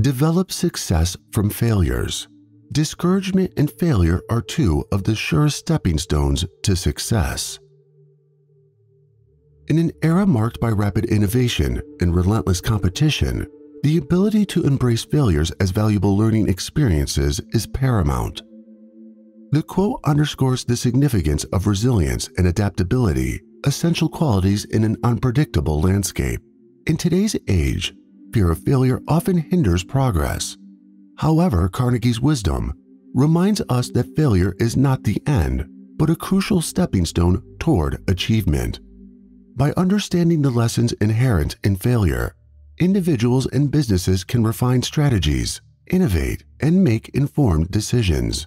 Develop success from failures. Discouragement and failure are two of the surest stepping stones to success. In an era marked by rapid innovation and relentless competition, the ability to embrace failures as valuable learning experiences is paramount. The quote underscores the significance of resilience and adaptability, essential qualities in an unpredictable landscape. In today's age, fear of failure often hinders progress. However, Carnegie's wisdom reminds us that failure is not the end, but a crucial stepping stone toward achievement. By understanding the lessons inherent in failure, individuals and businesses can refine strategies, innovate, and make informed decisions.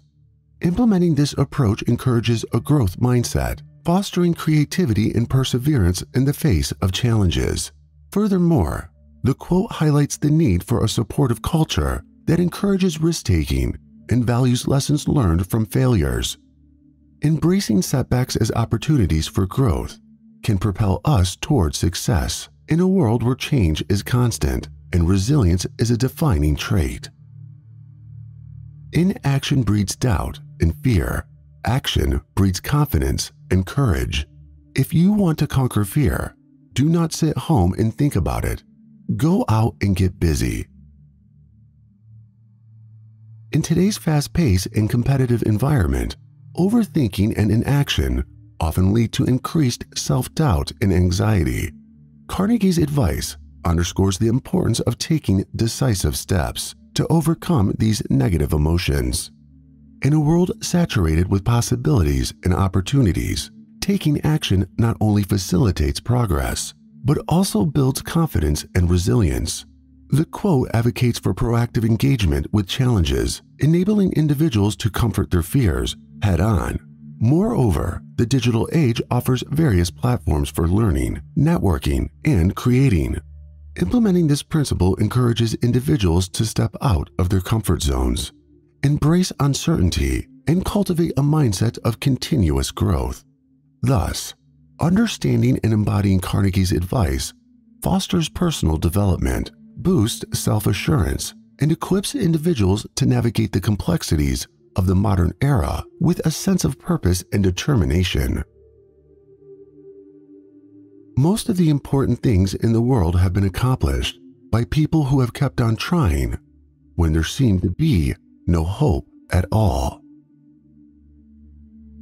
Implementing this approach encourages a growth mindset, fostering creativity and perseverance in the face of challenges. Furthermore, the quote highlights the need for a supportive culture that encourages risk taking and values lessons learned from failures. Embracing setbacks as opportunities for growth can propel us toward success in a world where change is constant and resilience is a defining trait. Inaction breeds doubt and fear. Action breeds confidence and courage. If you want to conquer fear, do not sit home and think about it. Go out and get busy. In today's fast paced and competitive environment, overthinking and inaction often lead to increased self doubt and anxiety. Carnegie's advice underscores the importance of taking decisive steps to overcome these negative emotions. In a world saturated with possibilities and opportunities, taking action not only facilitates progress, but also builds confidence and resilience. The quote advocates for proactive engagement with challenges, enabling individuals to comfort their fears head on Moreover, the digital age offers various platforms for learning, networking, and creating. Implementing this principle encourages individuals to step out of their comfort zones, embrace uncertainty, and cultivate a mindset of continuous growth. Thus, understanding and embodying Carnegie's advice fosters personal development, boosts self assurance, and equips individuals to navigate the complexities of the modern era with a sense of purpose and determination. Most of the important things in the world have been accomplished by people who have kept on trying when there seemed to be no hope at all.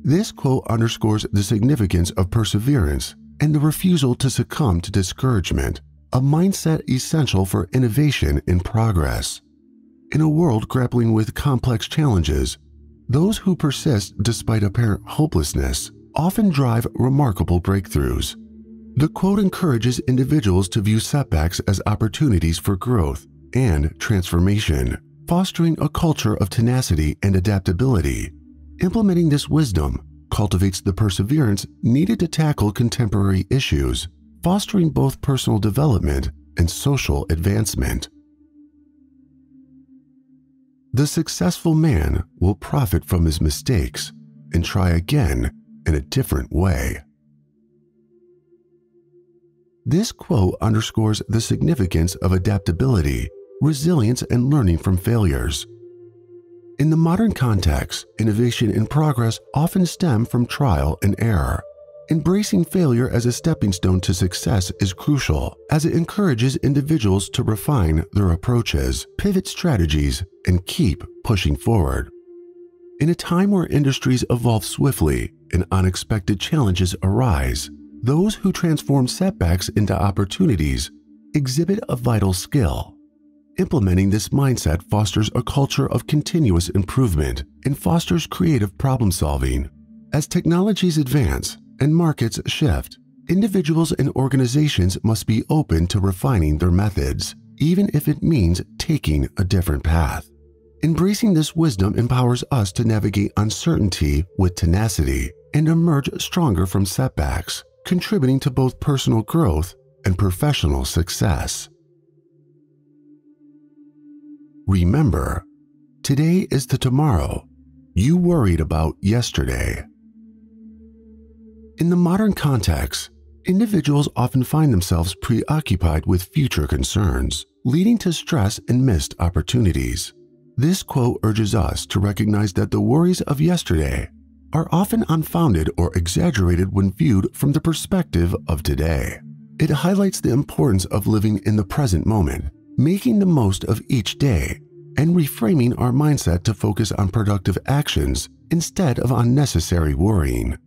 This quote underscores the significance of perseverance and the refusal to succumb to discouragement, a mindset essential for innovation and progress. In a world grappling with complex challenges, those who persist despite apparent hopelessness often drive remarkable breakthroughs. The quote encourages individuals to view setbacks as opportunities for growth and transformation, fostering a culture of tenacity and adaptability. Implementing this wisdom cultivates the perseverance needed to tackle contemporary issues, fostering both personal development and social advancement. The successful man will profit from his mistakes and try again in a different way. This quote underscores the significance of adaptability, resilience, and learning from failures. In the modern context, innovation and progress often stem from trial and error. Embracing failure as a stepping stone to success is crucial as it encourages individuals to refine their approaches, pivot strategies, and keep pushing forward. In a time where industries evolve swiftly and unexpected challenges arise, those who transform setbacks into opportunities exhibit a vital skill. Implementing this mindset fosters a culture of continuous improvement and fosters creative problem solving. As technologies advance, and markets shift, individuals and organizations must be open to refining their methods, even if it means taking a different path. Embracing this wisdom empowers us to navigate uncertainty with tenacity and emerge stronger from setbacks, contributing to both personal growth and professional success. Remember, today is the tomorrow you worried about yesterday. In the modern context, individuals often find themselves preoccupied with future concerns, leading to stress and missed opportunities. This quote urges us to recognize that the worries of yesterday are often unfounded or exaggerated when viewed from the perspective of today. It highlights the importance of living in the present moment, making the most of each day, and reframing our mindset to focus on productive actions instead of unnecessary worrying.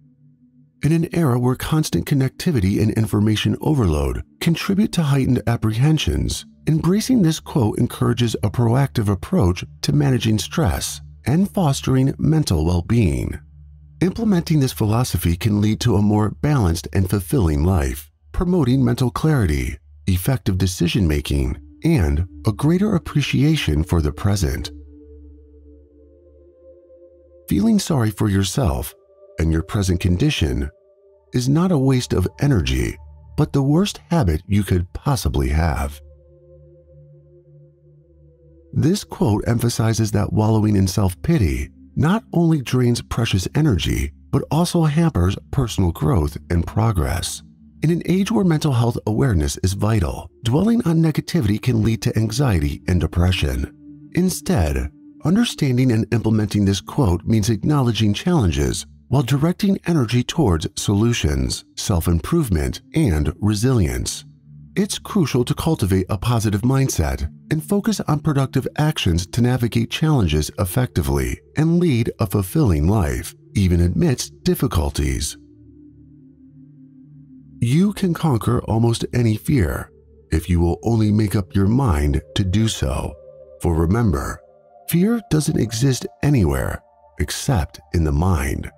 In an era where constant connectivity and information overload contribute to heightened apprehensions, embracing this quote encourages a proactive approach to managing stress and fostering mental well being. Implementing this philosophy can lead to a more balanced and fulfilling life, promoting mental clarity, effective decision making, and a greater appreciation for the present. Feeling sorry for yourself and your present condition is not a waste of energy, but the worst habit you could possibly have. This quote emphasizes that wallowing in self pity not only drains precious energy, but also hampers personal growth and progress. In an age where mental health awareness is vital, dwelling on negativity can lead to anxiety and depression. Instead, understanding and implementing this quote means acknowledging challenges while directing energy towards solutions, self improvement, and resilience. It's crucial to cultivate a positive mindset and focus on productive actions to navigate challenges effectively and lead a fulfilling life, even amidst difficulties. You can conquer almost any fear if you will only make up your mind to do so. For remember, fear doesn't exist anywhere except in the mind.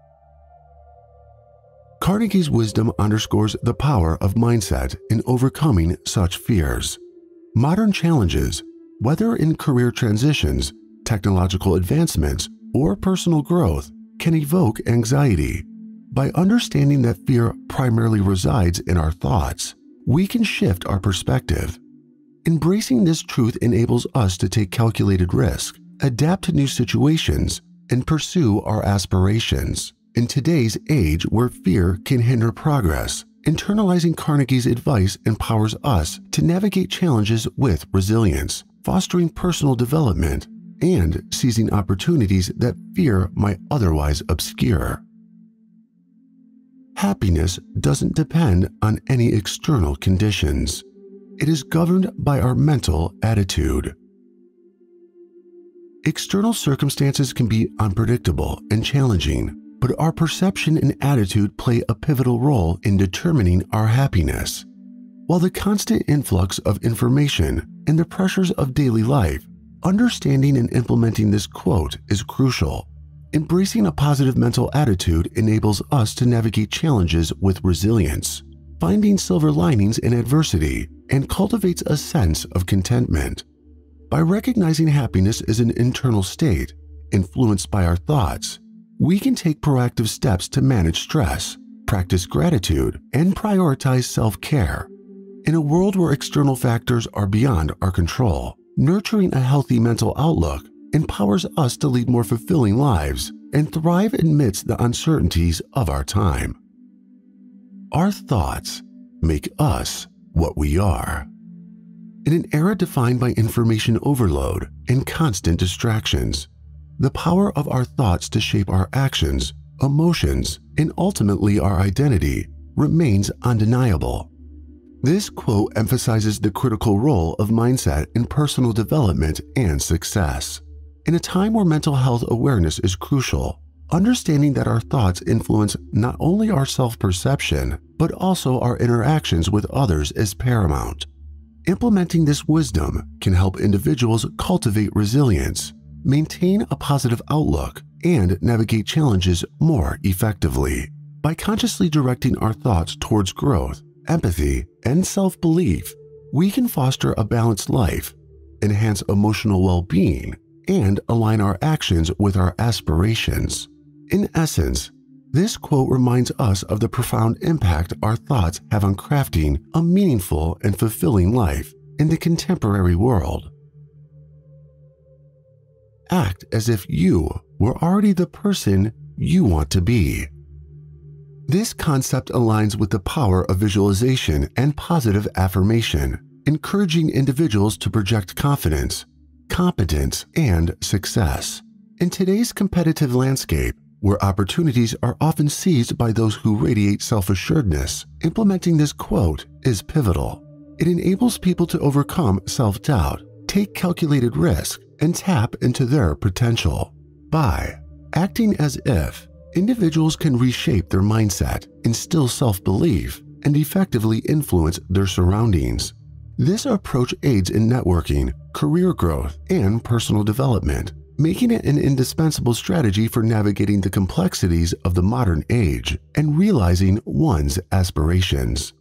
Carnegie's wisdom underscores the power of mindset in overcoming such fears. Modern challenges, whether in career transitions, technological advancements, or personal growth, can evoke anxiety. By understanding that fear primarily resides in our thoughts, we can shift our perspective. Embracing this truth enables us to take calculated risk, adapt to new situations, and pursue our aspirations. In today's age where fear can hinder progress, internalizing Carnegie's advice empowers us to navigate challenges with resilience, fostering personal development, and seizing opportunities that fear might otherwise obscure. Happiness doesn't depend on any external conditions. It is governed by our mental attitude. External circumstances can be unpredictable and challenging, but our perception and attitude play a pivotal role in determining our happiness. While the constant influx of information and the pressures of daily life, understanding and implementing this quote is crucial. Embracing a positive mental attitude enables us to navigate challenges with resilience, finding silver linings in adversity, and cultivates a sense of contentment. By recognizing happiness as an internal state, influenced by our thoughts, we can take proactive steps to manage stress, practice gratitude, and prioritize self care. In a world where external factors are beyond our control, nurturing a healthy mental outlook empowers us to lead more fulfilling lives and thrive amidst the uncertainties of our time. Our thoughts make us what we are. In an era defined by information overload and constant distractions, the power of our thoughts to shape our actions, emotions, and ultimately our identity remains undeniable. This quote emphasizes the critical role of mindset in personal development and success. In a time where mental health awareness is crucial, understanding that our thoughts influence not only our self perception, but also our interactions with others is paramount. Implementing this wisdom can help individuals cultivate resilience, maintain a positive outlook, and navigate challenges more effectively. By consciously directing our thoughts towards growth, empathy, and self belief, we can foster a balanced life, enhance emotional well being, and align our actions with our aspirations. In essence, this quote reminds us of the profound impact our thoughts have on crafting a meaningful and fulfilling life in the contemporary world act as if you were already the person you want to be. This concept aligns with the power of visualization and positive affirmation, encouraging individuals to project confidence, competence, and success. In today's competitive landscape, where opportunities are often seized by those who radiate self assuredness, implementing this quote is pivotal. It enables people to overcome self doubt, take calculated risk, and tap into their potential. By acting as if, individuals can reshape their mindset, instill self belief, and effectively influence their surroundings. This approach aids in networking, career growth, and personal development, making it an indispensable strategy for navigating the complexities of the modern age and realizing one's aspirations.